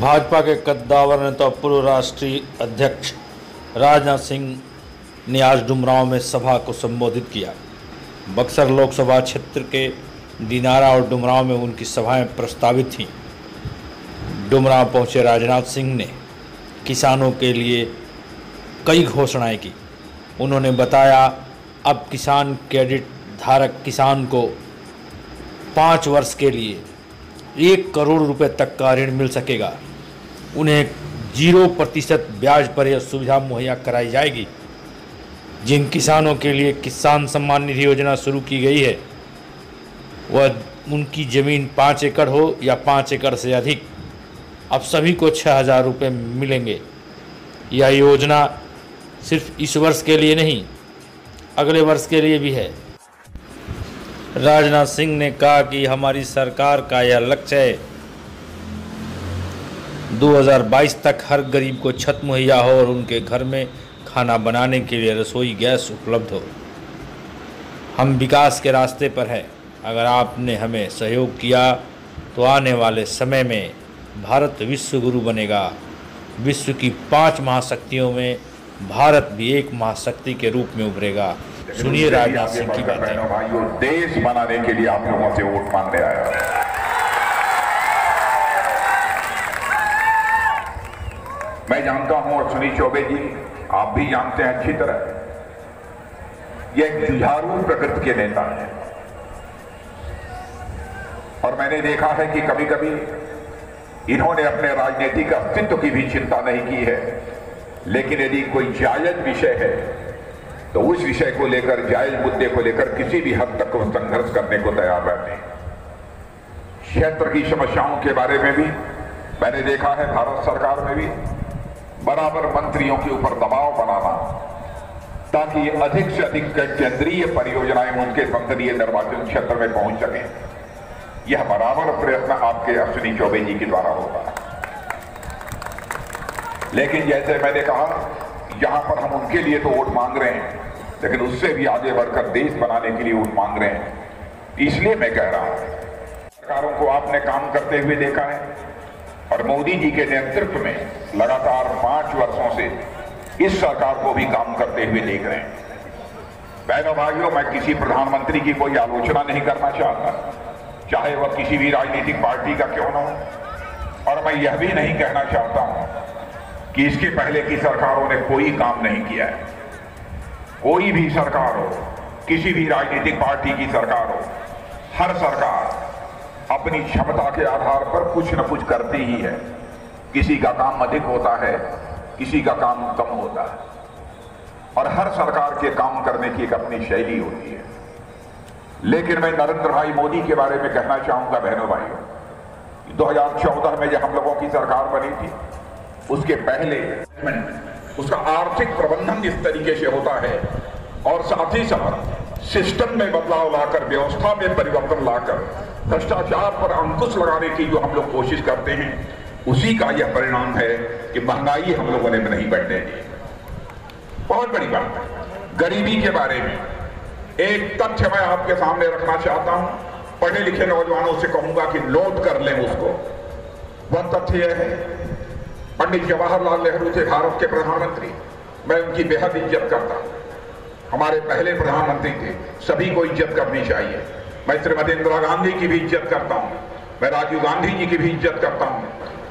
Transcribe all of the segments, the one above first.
भाजपा के कद्दावर नेता पूर्व राष्ट्रीय अध्यक्ष राजनाथ सिंह ने आज डुमरांव में सभा को संबोधित किया। बक्सर लोकसभा क्षेत्र के दिनारा और डुमरांव में उनकी सभाएँ प्रस्तावित थीं। डुमरांव पहुँचे राजनाथ सिंह ने किसानों के लिए कई घोषणाएँ की। उन्होंने बताया, अब किसान क्रेडिट धारक किसान को पाँच वर्ष के लिए एक करोड़ रुपए तक का ऋण मिल सकेगा। उन्हें ज़ीरो प्रतिशत ब्याज पर यह सुविधा मुहैया कराई जाएगी। जिन किसानों के लिए किसान सम्मान निधि योजना शुरू की गई है, वह उनकी ज़मीन पाँच एकड़ हो या पाँच एकड़ से अधिक। अब सभी को छः हज़ार रुपये मिलेंगे। यह योजना सिर्फ़ इस वर्ष के लिए नहीं, अगले वर्ष के लिए भी है। राजनाथ सिंह ने कहा कि हमारी सरकार का यह लक्ष्य है 2022 तक हर गरीब को छत मुहैया हो और उनके घर में खाना बनाने के लिए रसोई गैस उपलब्ध हो। हम विकास के रास्ते पर हैं। अगर आपने हमें सहयोग किया तो आने वाले समय में भारत विश्व गुरु बनेगा। विश्व की पाँच महाशक्तियों में भारत भी एक महाशक्ति के रूप में उभरेगा। सुनिए राजनाथ सिंह की बातें। देश बनाने के लिए आप लोगों से वोट मांगने आया मैं जानता हूँ और सुनील चौबे जी, आप भी जानते हैं अच्छी तरह। ये एक जुझारू प्रकृति के नेता है। और मैंने देखा है कि कभी कभी इन्होंने अपने राजनीतिक अस्तित्व की भी चिंता नहीं की है। लेकिन यदि कोई जायज़ विषय है तो उस विषय को लेकर, जायज़ मुद्दे को लेकर किसी भी हद तक संघर्ष करने को तैयार रहते हैं। क्षेत्र की समस्याओं के बारे में भी मैंने देखा है, भारत सरकार में भी। बराबर मंत्रियों के ऊपर दबाव बनाना, ताकि अधिक से अधिक केंद्रीय परियोजनाएँ उनके संसदीय निर्वाचन क्षेत्र में पहुँच सकें। यह बराबर प्रयत्न आपके अश्विनी चौबे जी के द्वारा होता है। लेकिन जैसे मैंने कहा, यहाँ पर हम उनके लिए तो वोट मांग रहे हैं, लेकिन उससे भी आगे बढ़कर देश बनाने के लिए वोट मांग रहे हैं। इसलिए मैं कह रहा हूँ, सरकारों को आपने काम करते हुए देखा है, और मोदी जी के नेतृत्व में लगातार पाँच वर्षों से इस सरकार को भी काम करते हुए देख रहे हैं। बहनों, भाइयों, मैं किसी प्रधानमंत्री की कोई आलोचना नहीं करना चाहता। चाहे वह किसी भी राजनीतिक पार्टी का क्यों ना हो। और मैं यह भी नहीं कहना चाहता हूँ कि इसके पहले की सरकारों ने कोई काम नहीं किया है। कोई भी सरकार हो, किसी भी राजनीतिक पार्टी की सरकार हो, हर सरकार अपनी क्षमता के आधार पर कुछ न कुछ करती ही है। किसी का काम अधिक होता है, किसी का काम कम होता है। और हर सरकार के काम करने की एक अपनी शैली होती है। लेकिन मैं नरेंद्र भाई मोदी के बारे में कहना चाहूँगा, बहनों भाइयों। 2014 में जब हम लोगों की सरकार बनी थी, उसके पहले उसका आर्थिक प्रबंधन इस तरीके से होता है और साथ ही साथ सिस्टम में बदलाव लाकर, व्यवस्था में परिवर्तन लाकर, भ्रष्टाचार पर अंकुश लगाने की जो हम लोग कोशिश करते हैं उसी का यह परिणाम है कि महँगाई हम लोगों ने नहीं बढ़ने दी। बहुत बड़ी बात है। गरीबी के बारे में एक तथ्य मैं आपके सामने रखना चाहता हूँ। पढ़े लिखे नौजवानों से कहूँगा कि नोट कर लें उसको। वह तथ्य यह है, पंडित जवाहरलाल नेहरू थे भारत के प्रधानमंत्री। मैं उनकी बेहद इज़्ज़त करता हूँ। हमारे पहले प्रधानमंत्री थे, सभी को इज़्ज़त करनी चाहिए। मैं श्रीमती इंदिरा गांधी की भी इज़्ज़त करता हूँ। मैं राजीव गांधी जी की भी इज़्ज़त करता हूँ।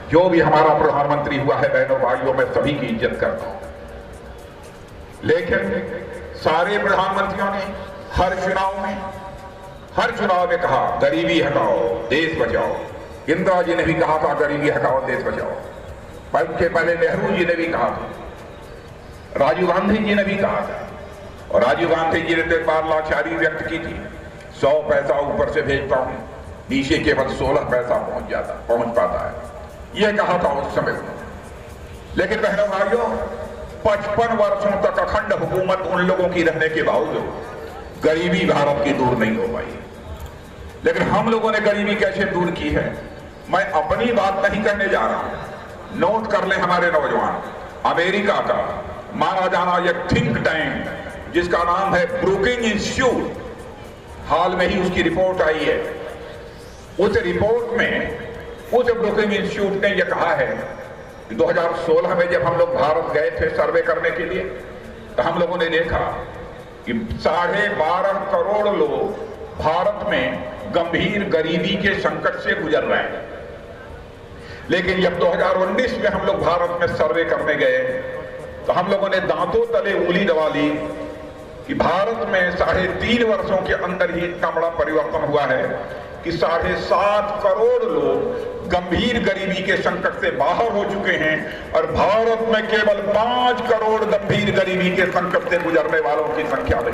जो भी हमारा प्रधानमंत्री हुआ है, बहनों भाइयों, मैं सभी की इज़्ज़त करता हूँ। लेकिन सारे प्रधानमंत्रियों ने हर चुनाव में, हर चुनाव में कहा, गरीबी हटाओ, देश बचाओ। इंदिरा जी ने भी कहा था, गरीबी हटाओ, देश बचाओ। पर पहले नेहरू जी ने भी कहा था, राजीव गांधी जी ने भी कहा था। और राजीव गांधी जी ने तो बार लाचारी व्यक्त की थी, सौ पैसा ऊपर से भेजता हूँ, नीचे केवल सोलह पैसा पहुँच जाता, पहुँच पाता है। यह कहा था उस समय। लेकिन बहनों भाइयों, पचपन वर्षों तक अखंड हुकूमत उन लोगों की रहने के बावजूद गरीबी भारत की दूर नहीं हो पाई। लेकिन हम लोगों ने गरीबी कैसे दूर की है? मैं अपनी बात नहीं करने जा रहा नोट कर ले हमारे नौजवान। अमेरिका का माना जाना एक थिंक टैंक जिसका नाम है ब्रुकिंग इंस्टीट्यूट हाल में ही उसकी रिपोर्ट आई है। उस रिपोर्ट में उस ब्रोकिंग इंस्टीट्यूट ने यह कहा है कि 2016 में जब हम लोग भारत गए थे सर्वे करने के लिए तो हम लोगों ने देखा कि साढ़े बारह करोड़ लोग भारत में गंभीर गरीबी के संकट से गुजर रहे हैं। लेकिन जब 2019 में हम लोग भारत में सर्वे करने गए तो हम लोगों ने दांतों तले उंगली दबा ली कि भारत में साढ़े तीन वर्षों के अंदर ही इतना बड़ा परिवर्तन हुआ है। कि साढ़े सात करोड़ लोग गंभीर गरीबी के संकट से बाहर हो चुके हैं और भारत में केवल पाँच करोड़ गंभीर गरीबी के संकट से गुजरने वालों की संख्या है।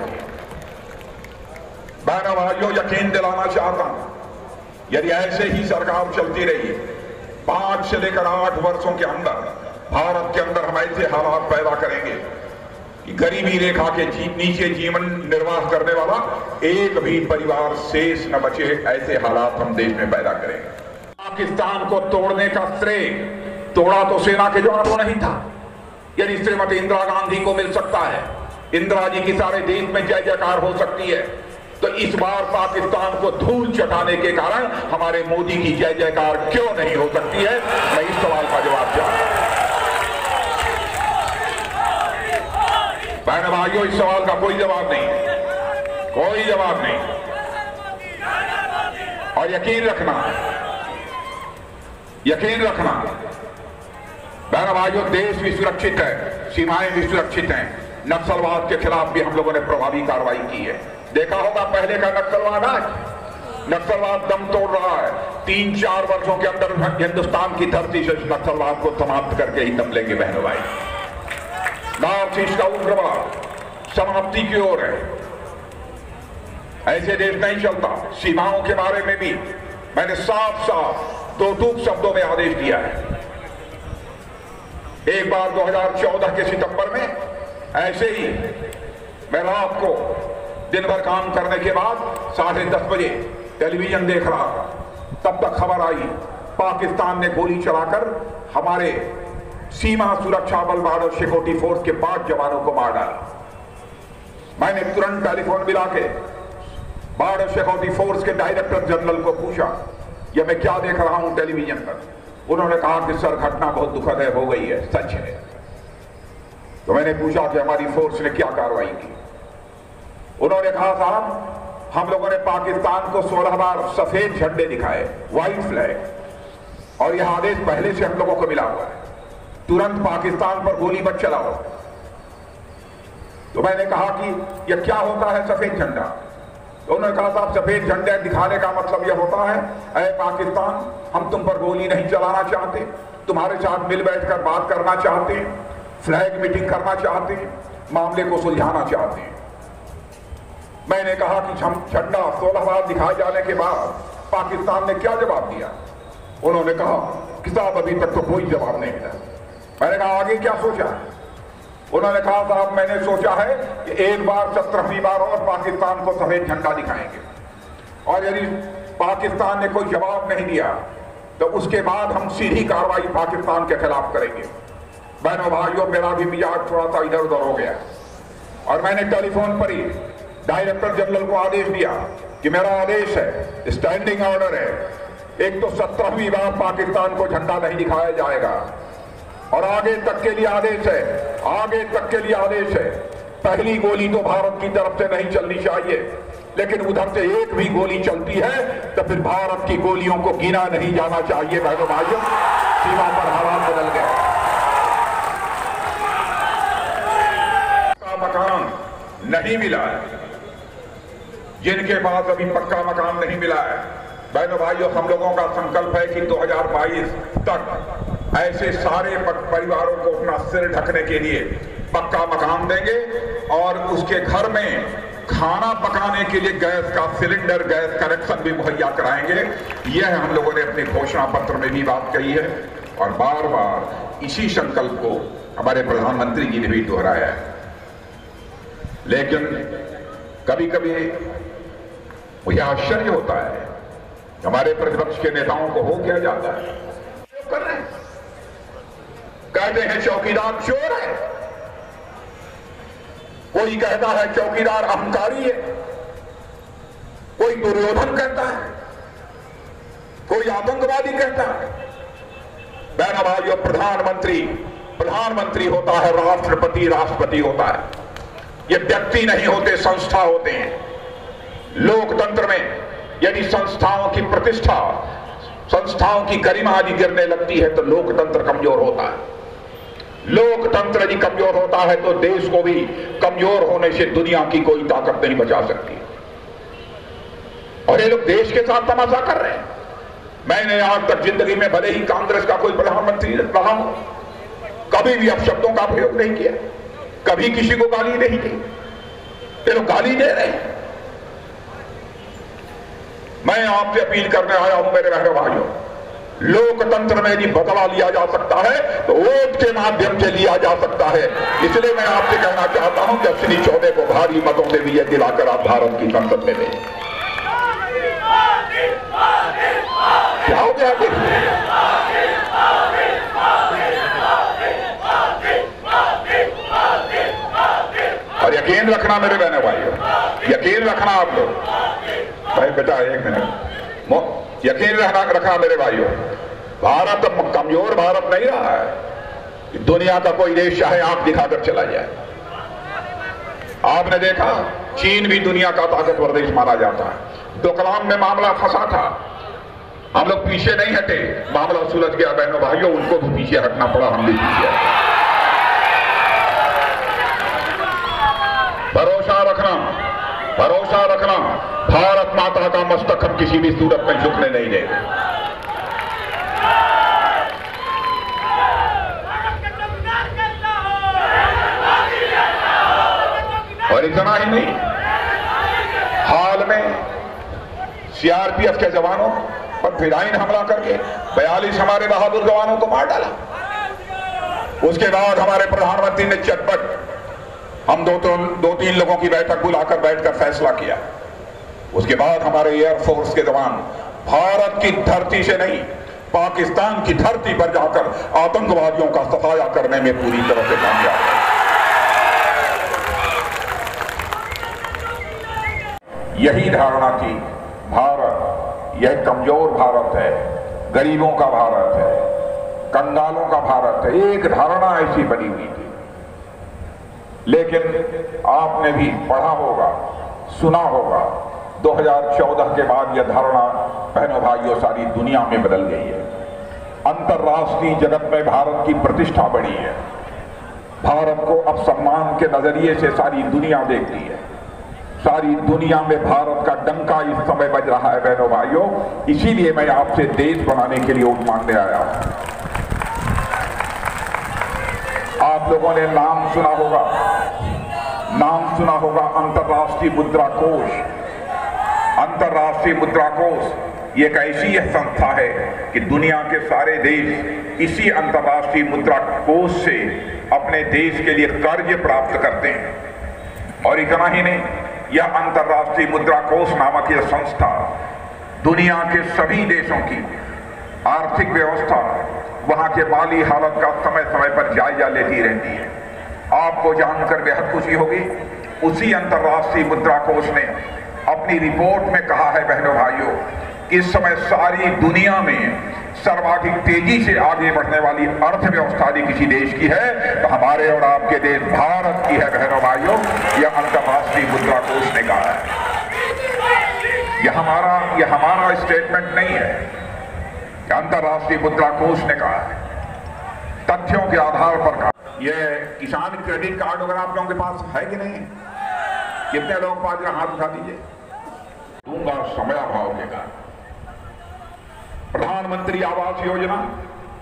बहना, भाइयों, यकीन दिलाना चाहता हूँ, यदि ऐसे ही सरकार चलती रही, पाँच से लेकर आठ वर्षों के अंदर भारत के अंदर हम ऐसे हालात पैदा करेंगे कि गरीबी रेखा के जी, नीचे जीवन निर्वाह करने वाला एक भी परिवार शेष न बचे ऐसे हालात हम देश में पैदा करेंगे पाकिस्तान को तोड़ने का श्रेय तोड़ा तो सेना के जवानों नहीं था। यदि श्रीमती इंदिरा गांधी को मिल सकता है। इंदिरा जी की सारे देश में जय जयकार हो सकती है। तो इस बार पाकिस्तान को धूल चटाने के कारण हमारे मोदी की जय जयकार क्यों नहीं हो सकती है? मैं इस सवाल का जवाब चाहता बहन भाइयों इस सवाल का कोई जवाब नहीं। कोई जवाब नहीं। और यकीन रखना यकीन रखना बहन भाइयों देश भी सुरक्षित है, सीमाएँ भी सुरक्षित हैं। नक्सलवाद के खिलाफ भी हम लोगों ने प्रभावी कार्रवाई की है। देखा होगा पहले का नक्सलवाद आज। नक्सलवाद दम तोड़ रहा है। तीन चार वर्षों के अंदर हिंदुस्तान की धरती से नक्सलवाद को समाप्त करके ही दम लेंगे बहनों भाई। ईस्ट का उग्रवाद समाप्ति की ओर है। ऐसे देश नहीं चलता, सीमाओं के बारे में भी मैंने साफ़ साफ़ दो टूक शब्दों में आदेश दिया है। एक बार 2014 के सितंबर में ऐसे ही मैं रात को दिन भर काम करने के बाद साढ़े दस बजे टेलीविज़न देख रहा तब तक खबर आई, पाकिस्तान ने गोली चलाकर हमारे सीमा सुरक्षा बल बहादुर सिक्योरिटी फोर्स के पाँच जवानों को मार डाला। मैंने तुरंत टेलीफोन मिला के बहादुर सिक्योरिटी फोर्स के डायरेक्टर जनरल को पूछा यह मैं क्या देख रहा हूँ टेलीविज़न पर? उन्होंने कहा कि, सर, घटना बहुत दुखद है, हो गई है, सच है। तो मैंने पूछा कि हमारी फोर्स ने क्या कार्रवाई की? उन्होंने कहा, साहब, हम लोगों ने पाकिस्तान को सोलह बार सफ़ेद झंडे दिखाए व्हाइट फ्लैग और यह आदेश पहले से हम लोगों को मिला हुआ है। तुरंत पाकिस्तान पर गोली मत चलाओ। तो मैंने कहा कि यह क्या होता है सफ़ेद झंडा? तो उन्होंने कहा, साहब, सफ़ेद झंडे दिखाने का मतलब यह होता है, अरे पाकिस्तान, हम तुम पर गोली नहीं चलाना चाहते। तुम्हारे साथ मिल बैठकर बात करना चाहते हैं फ्लैग मीटिंग करना चाहते हैं मामले को सुलझाना चाहते। हैं मैंने कहा कि झंडा सोलह बार दिखाए जाने के बाद पाकिस्तान ने क्या जवाब दिया? उन्होंने कहा कि साहब, अभी तक तो कोई जवाब नहीं मिला। मैंने कहा, आगे क्या सोचा? उन्होंने कहा, साहब, मैंने सोचा है कि एक बार सत्रहवीं बार और पाकिस्तान को सफ़ेद झंडा दिखाएँगे। और यदि पाकिस्तान ने कोई जवाब नहीं दिया तो उसके बाद हम सीधी कार्रवाई पाकिस्तान के खिलाफ करेंगे। बहनों, भाइयों, मेरा भी मिजाज थोड़ा सा इधर उधर हो। गया और मैंने टेलीफोन पर ही डायरेक्टर जनरल को आदेश दिया कि मेरा आदेश है स्टैंडिंग ऑर्डर है, एक तो सत्रहवीं बार पाकिस्तान को झंडा नहीं दिखाया जाएगा और आगे तक के लिए आदेश है। आगे तक के लिए आदेश है। पहली गोली तो भारत की तरफ़ से नहीं चलनी चाहिए, लेकिन उधर से एक भी गोली चलती है तो फिर भारत की गोलियों को गिना नहीं जाना चाहिए बहनों भाइयों। सीमा पर हालात बदल गए पक्का मकान नहीं मिला है। जिनके पास अभी पक्का मकान नहीं मिला है। बहनों भाइयों, हम लोगों का संकल्प है कि 2022 तक ऐसे सारे परिवारों को अपना सिर ढकने के लिए पक्का मकान देंगे और उसके घर में खाना पकाने के लिए गैस का सिलेंडर, गैस कनेक्शन भी मुहैया कराएँगे। यह हम लोगों ने अपने घोषणा पत्र में भी बात कही है और बार बार इसी संकल्प को हमारे प्रधानमंत्री जी ने भी दोहराया है। लेकिन कभी कभी मुझे आश्चर्य होता है हमारे प्रतिपक्ष के नेताओं को हो क्या जाता है? कर रहे हैं। कहते हैं, चौकीदार चोर है। कोई कहता है, चौकीदार अहंकारी है। कोई दुर्योधन कहता है। कोई आतंकवादी कहता है। बहना भाइयों, प्रधानमंत्री प्रधानमंत्री होता है, राष्ट्रपति राष्ट्रपति होता है। ये व्यक्ति नहीं होते, संस्था होते हैं। लोकतंत्र में यदि संस्थाओं की प्रतिष्ठा, संस्थाओं की गरिमा आदि गिरने लगती है तो लोकतंत्र कमज़ोर होता है। लोकतंत्र यदि कमज़ोर होता है तो देश को भी कमज़ोर होने से दुनिया की कोई ताकत नहीं बचा सकती। और ये लोग देश के साथ तमाशा कर रहे हैं। मैंने आज तक ज़िंदगी में भले ही कांग्रेस का कोई प्रधानमंत्री रहा हूँ, कभी भी अपशब्दों का प्रयोग नहीं किया, कभी किसी को गाली नहीं दी। ये लोग गाली दे रहे हैं। मैं आपसे अपील करने आया हूँ, मेरे बहनों भाइयों लोकतंत्र में यदि बदला लिया जा सकता है तो वोट के माध्यम से लिया जा सकता है। इसलिए मैं आपसे कहना चाहता हूँ कि अश्विनी चौबे को भारी मतों से विजय दिलाकर आप भारत की संसद में भेजें क्या हो गया और यकीन रखना मेरे बहने भाई यकीन रखना आप लोग। भाई बेटा, एक मिनट। यकीन रखना रखना मेरे भाइयों, भारत कमज़ोर भारत नहीं रहा है। दुनिया का कोई देश चाहे आँख दिखाकर चला जाए। आपने देखा, चीन भी दुनिया का ताकतवर देश माना जाता है। डोकलाम में मामला फंसा था। हम लोग पीछे नहीं हटे। मामला सुलझ गया बहनों, भाइयों, उनको भी पीछे हटना पड़ा हम भी पीछे हटे भरोसा रखना भरोसा रखना भारत माता का मस्तक हम किसी भी सूरत में झुकने नहीं देंगे और इतना ही नहीं हाल में सीआरपीएफ के जवानों पर फिराइन हमला करके बयालीस हमारे बहादुर जवानों को मार डाला। उसके बाद हमारे प्रधानमंत्री ने चटपट हम दो तो, दो तीन लोगों की बैठक बुलाकर बैठकर फैसला किया। उसके बाद हमारे एयरफोर्स के जवान भारत की धरती से नहीं, पाकिस्तान की धरती पर जाकर आतंकवादियों का सफाया करने में पूरी तरह से कामयाब यही धारणा थी भारत, यह कमज़ोर भारत है, गरीबों का भारत है, कंगालों का भारत है, एक धारणा ऐसी बनी हुई थी। लेकिन आपने भी पढ़ा होगा, सुना होगा 2014 के बाद यह धारणा, बहनों भाइयों, सारी दुनिया में बदल गई है। अंतर्राष्ट्रीय जगत में भारत की प्रतिष्ठा बढ़ी है। भारत को अब सम्मान के नज़रिए से सारी दुनिया देखती है। सारी दुनिया में भारत का डंका इस समय बज रहा है, बहनों भाइयों। इसीलिए मैं आपसे देश बनाने के लिए वोट मांगने आया हूँ। आप लोगों ने नाम सुना होगा। नाम सुना होगा अंतर्राष्ट्रीय मुद्रा कोष। अंतर्राष्ट्रीय मुद्रा कोष, ये एक ऐसी संस्था है कि दुनिया के सारे देश इसी अंतर्राष्ट्रीय मुद्रा कोष से अपने देश के लिए कर्ज प्राप्त करते हैं। और इतना ही नहीं, यह अंतर्राष्ट्रीय मुद्रा कोष नामक यह संस्था दुनिया के सभी देशों की आर्थिक व्यवस्था, वहाँ के माली हालत का समय समय पर जायजा लेती रहती है। आपको जानकर बेहद खुशी होगी, उसी अंतर्राष्ट्रीय मुद्रा कोष ने अपनी रिपोर्ट में कहा है, बहनों भाइयों, कि इस समय सारी दुनिया में सर्वाधिक तेज़ी से आगे बढ़ने वाली अर्थव्यवस्था यदि किसी देश की है तो हमारे और आपके देश भारत की है, बहनों भाइयों, यह अंतर्राष्ट्रीय मुद्रा कोष ने कहा है। यह हमारा यह हमारा स्टेटमेंट नहीं है अंतर्राष्ट्रीय मुद्रा कोष ने कहा है। तथ्यों के आधार पर कहा। यह किसान क्रेडिट कार्ड अगर आप लोगों के पास है कि नहीं? कितने लोग पास हाथ उठा दीजिए। दूँगा समय अभाव के कारण। प्रधानमंत्री आवास योजना,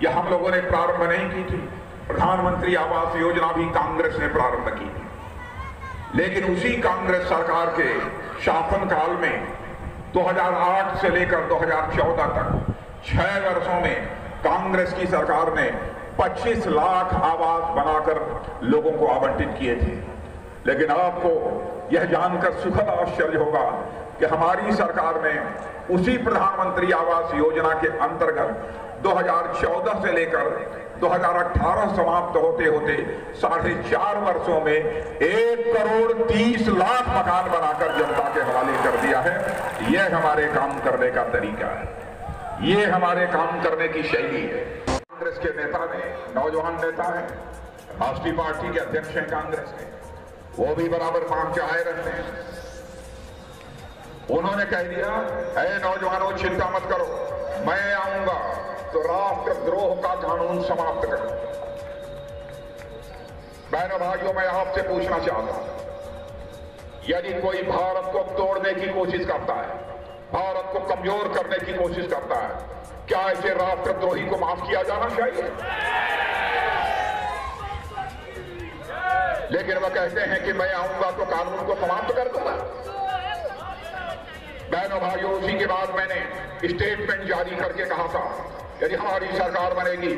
यह हम लोगों ने प्रारंभ नहीं की थी। प्रधानमंत्री आवास योजना भी कांग्रेस ने प्रारंभ की थी। लेकिन उसी कांग्रेस सरकार के शासनकाल में 2008 से लेकर 2014 तक, छह वर्षों में कांग्रेस की सरकार ने 25 लाख आवास बनाकर लोगों को आवंटित किए थे। लेकिन आपको यह जानकर सुखद आश्चर्य होगा कि हमारी सरकार ने उसी प्रधानमंत्री आवास योजना के अंतर्गत 2014 से लेकर 2018 समाप्त होते होते साढ़े चार वर्षों में एक करोड़ तीस लाख मकान बनाकर जनता के हवाले कर दिया है। यह हमारे काम करने का तरीका है। ये हमारे काम करने की शैली है। कांग्रेस के नेता ने नौजवान नेता है, राष्ट्रीय पार्टी के अध्यक्ष हैं कांग्रेस के। वो भी बराबर मांग चाहे रहते हैं। उन्होंने कह दिया अरे नौजवानों, चिंता मत करो, मैं आऊँगा तो राष्ट्रद्रोह का कानून समाप्त करो। बहनों, भाइयों, मैं आपसे पूछना चाहता हूँ, यदि कोई भारत को तोड़ने की कोशिश करता है, भारत को कमज़ोर करने की कोशिश करता है, क्या ऐसे राष्ट्रद्रोही को माफ़ किया जाना चाहिए? लेकिन वह कहते हैं कि मैं आऊँगा तो कानून को समाप्त कर दूँगा। बहनों, भाइयों, उसी के बाद मैंने स्टेटमेंट जारी करके कहा था, यदि हमारी सरकार बनेगी,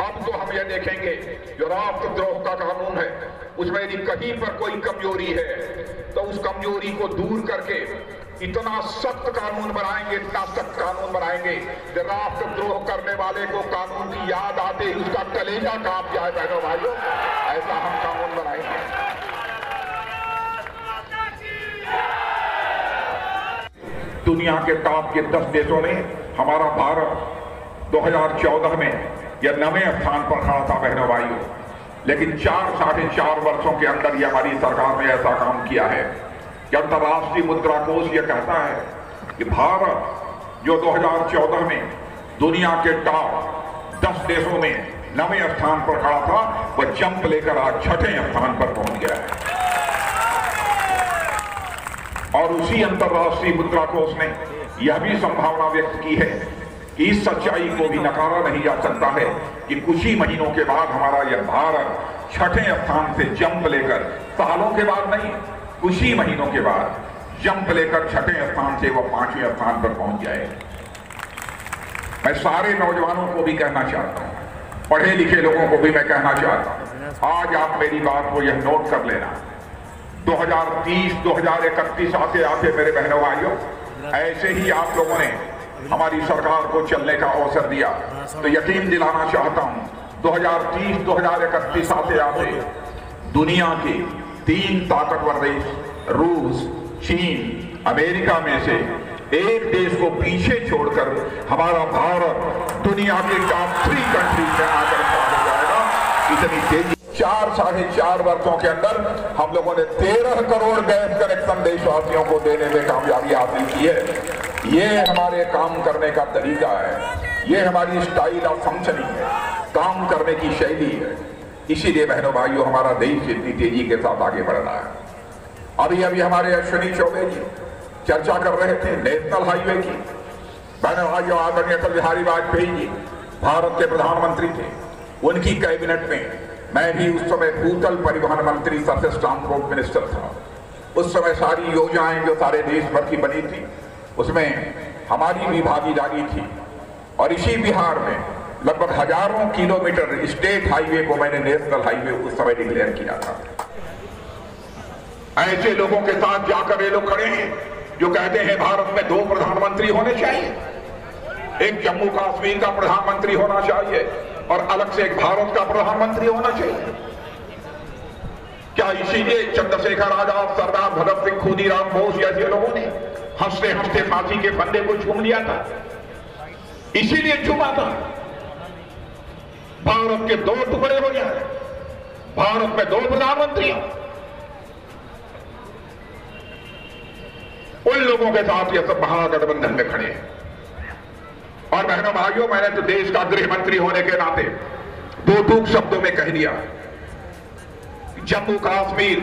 अब तो हम ये देखेंगे, जो राष्ट्रद्रोह का कानून है, उसमें यदि कहीं पर कोई कमज़ोरी है तो उस कमज़ोरी को दूर करके इतना सख्त कानून बनाएँगे, इतना सख्त कानून बनाएँगे कि राष्ट्रद्रोह करने वाले को कानून की याद आते ही उसका कलेजा काप जाए, बहनों, भाइयों। ऐसा हम कानून बनाएँगे। दुनिया के टॉप के दस देशों में हमारा भारत 2014 में यह नवे स्थान पर खड़ा था बहनों, भाइयों। लेकिन चार, साढ़े चार वर्षों के अंदर यह हमारी सरकार ने ऐसा काम किया है। कि अंतर्राष्ट्रीय मुद्रा कोष यह कहता है कि भारत जो 2014 में दुनिया के टॉप दस देशों में नवे स्थान पर खड़ा था, वह जंप लेकर आज छठे स्थान पर पहुँच गया है। और उसी अंतर्राष्ट्रीय मुद्रा कोष ने यह भी संभावना व्यक्त की है कि इस सच्चाई को भी नकारा नहीं जा सकता है कि कुछ ही महीनों के बाद हमारा यह भारत छठे स्थान से जंप लेकर, सालों के बाद नहीं, कुछ ही महीनों के बाद जंप लेकर छठे स्थान से वह पाँचवें स्थान पर पहुँच जाए। मैं सारे नौजवानों को भी कहना चाहता हूँ, पढ़े लिखे लोगों को भी मैं कहना चाहता हूँ, आज आप मेरी बात को यह नोट कर लेना। 2030 2031 आते आते मेरे बहनों भाइयों, ऐसे ही आप लोगों ने हमारी सरकार को चलने का अवसर दिया। तो यकीन दिलाना चाहता हूँ 2030 2031 आते आते दुनिया के तीन ताकतवर देश, रूस, चीन, अमेरिका में से एक देश को पीछे छोड़कर हमारा भारत दुनिया के टॉप थ्री कंट्री में आकर जाएगा। इतनी तेज़ी चार साढ़े चार वर्षों के अंदर हम लोगों ने तेरह करोड़ गैस कनेक्शन देशवासियों को देने में कामयाबी हासिल की है। ये हमारे काम करने का तरीका है। ये हमारी स्टाइल ऑफ़ फंक्शनिंग है। काम करने की शैली है। इसीलिए बहनों भाइयों, हमारा देश इतनी तेज़ी के साथ आगे बढ़ रहा है। अभी अभी हमारे अश्विनी चौबे जी चर्चा कर रहे थे नेशनल हाईवे की। बहनों भाइयों, आदरणीय अटल बिहारी वाजपेयी जी, भारत के प्रधानमंत्री थे। उनकी कैबिनेट में मैं भी उस समय भूतल परिवहन मंत्री सरफेस ट्रांसपोर्ट मिनिस्टर था। उस समय सारी योजनाएँ जो सारे देश भर की बनी थी, उसमें हमारी भी भागीदारी थी। और इसी बिहार में लगभग हज़ारों किलोमीटर स्टेट हाईवे को मैंने नेशनल हाईवे उस समय डिक्लेयर किया था। ऐसे लोगों के साथ जाकर ये लोग खड़े हैं, जो कहते हैं भारत में दो प्रधानमंत्री होने चाहिए। एक जम्मू कश्मीर का प्रधानमंत्री होना चाहिए। और अलग से एक भारत का प्रधानमंत्री होना चाहिए। क्या इसीलिए चंद्रशेखर आज़ाद, सरदार भगत सिंह खुदीराम बोस जैसे लोगों ने हँसते हँसते फांसी के फंदे को चूम लिया था? इसीलिए चूमा था। भारत के दो टुकड़े हो जाए भारत में दो प्रधानमंत्री उन लोगों के साथ ये सब महागठबंधन में खड़े हैं। और बहनों, भाइयों, मैंने तो देश का गृह मंत्री होने के नाते दो टूक शब्दों में कह दिया। जम्मू कश्मीर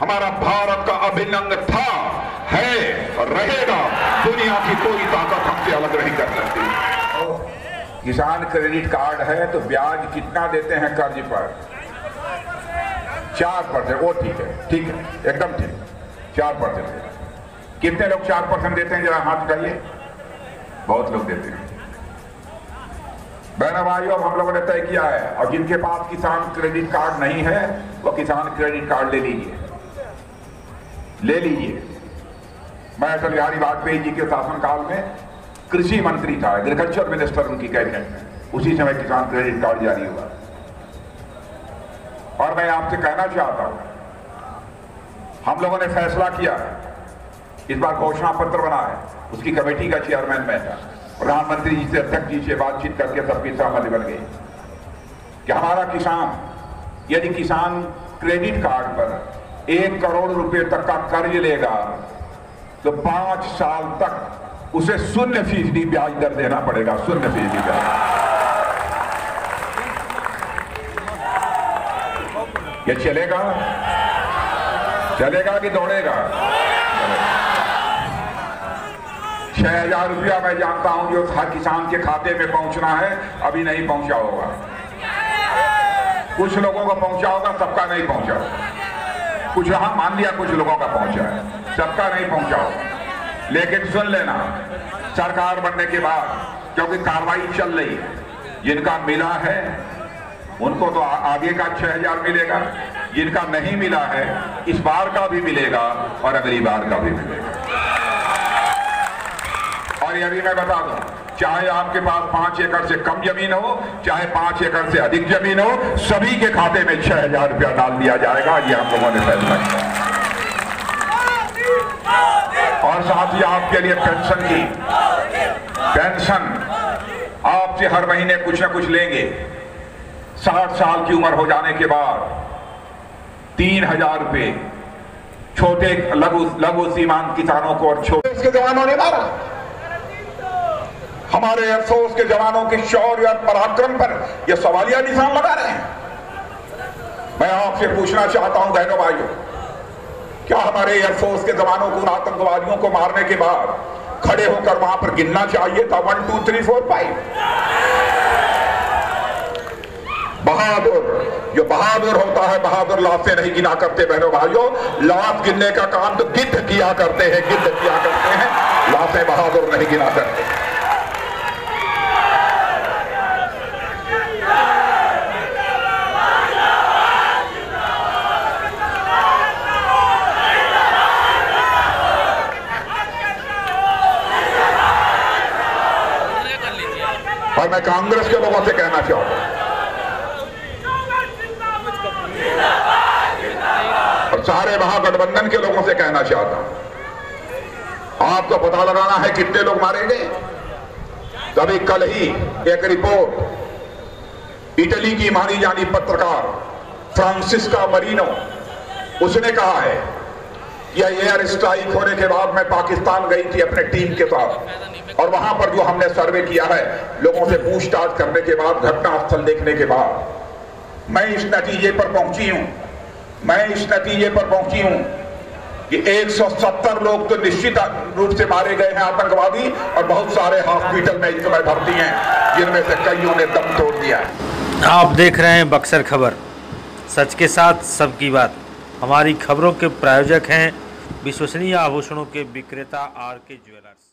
हमारा भारत का अभिन्न अंग था, है, रहेगा। दुनिया की कोई ताकत हमसे अलग नहीं कर सकती। किसान क्रेडिट कार्ड है तो ब्याज कितना देते हैं कर्ज पर? चार परसेंट, वो ठीक है ठीक है, एकदम ठीक। चार परसेंट। कितने लोग चार परसेंट देते हैं, जरा हाथ उठाइए। बहुत लोग देते हैं। बहना, भाइयों, हम लोगों ने तय किया है, और जिनके पास किसान क्रेडिट कार्ड नहीं है, वो किसान क्रेडिट कार्ड ले लीजिए। ले लीजिए। मैं अटल बिहारी वाजपेयी जी के शासनकाल में कृषि मंत्री था एग्रीकल्चर मिनिस्टर उनकी कैबिनेट में। उसी समय किसान क्रेडिट कार्ड जारी हुआ। और मैं आपसे कहना चाहता हूँ, हम लोगों ने फैसला किया इस बार घोषणा पत्र बना है। उसकी कमेटी का चेयरमैन मैं था। प्रधानमंत्री जी से, अध्यक्ष जी से बातचीत करके सबकी सहमति बन गई। कि हमारा किसान, यदि किसान क्रेडिट कार्ड पर एक करोड़ रुपए तक का कर्ज लेगा तो पाँच साल तक उसे शून्य फ़ीसदी ब्याज दर देना पड़ेगा, शून्य फ़ीसदी ब्याज ये चलेगा? चलेगा कि दौड़ेगा? छह हज़ार रुपया मैं जानता हूँ जो हर किसान के खाते में पहुँचना है, अभी नहीं पहुँचा होगा। कुछ लोगों को पहुँचा होगा, सबका नहीं पहुँचा। होगा कुछ हाँ मान लिया कुछ लोगों का पहुँचा है, सबका नहीं पहुँचा होगा। लेकिन सुन लेना, सरकार बनने के बाद, क्योंकि कार्रवाई चल रही है, जिनका मिला है, उनको तो आगे का छह हज़ार मिलेगा, जिनका नहीं मिला है, इस बार का भी मिलेगा और अगली बार का भी मिलेगा। भी मैं बता दूँ, चाहे आपके पास पाँच एकड़ से कम ज़मीन हो, चाहे पाँच एकड़ से अधिक ज़मीन हो, सभी के खाते में छह हज़ार रुपया डाल दिया जाएगा, ये हम लोगों ने फैसला किया। और साथ ही आपके लिए पेंशन की, पेंशन आपसे हर महीने कुछ ना कुछ लेंगे। साठ साल की उम्र हो जाने के बाद तीन हज़ार रुपए छोटे लघु लघु सीमांत किसानों को और छोटे इसके जवानों ने मारा। हमारे एयरफोर्स के जवानों के शौर्य और पराक्रम पर यह सवालिया निशान लगा रहे हैं। मैं आपसे पूछना चाहता हूँ, बहनों भाइयों, क्या हमारे एयरफोर्स के जवानों को आतंकवादियों को मारने के बाद खड़े होकर वहाँ पर गिनना चाहिए था? One two three four five बहादुर, जो बहादुर होता है, बहादुर लाशें नहीं गिना करते, बहनों भाइयों। लाश गिनने का काम तो गिद्ध किया करते हैं, गिद्ध किया करते हैं। लाशें बहादुर नहीं गिना करते। मैं कांग्रेस के लोगों से कहना चाहता हूँ और सारे महागठबंधन के लोगों से कहना चाहता हूँ। आपको पता लगाना है कितने लोग मारे गए तभी कल ही एक रिपोर्ट, इटली की मानी जानी पत्रकार फ्रांसिस्का मरीनो, उसने कहा है, यह एयर स्ट्राइक होने के बाद मैं पाकिस्तान गई थी अपने टीम के साथ। और वहाँ पर जो हमने सर्वे किया है, लोगों से पूछताछ करने के बाद, घटनास्थल देखने के बाद, मैं इस नतीजे पर पहुँची हूँ। मैं इस नतीजे पर पहुँची हूँ कि 170 लोग तो निश्चित रूप से मारे गए हैं आतंकवादी, और बहुत सारे हॉस्पिटल में इस समय भर्ती हैं, जिनमें से कईयों ने दम तोड़ दिया है। आप देख रहे हैं बक्सर खबर। सच के साथ सबकी बात। हमारी खबरों के प्रायोजक हैं विश्वसनीय आभूषणों के विक्रेता आर के ज्वेलर्स।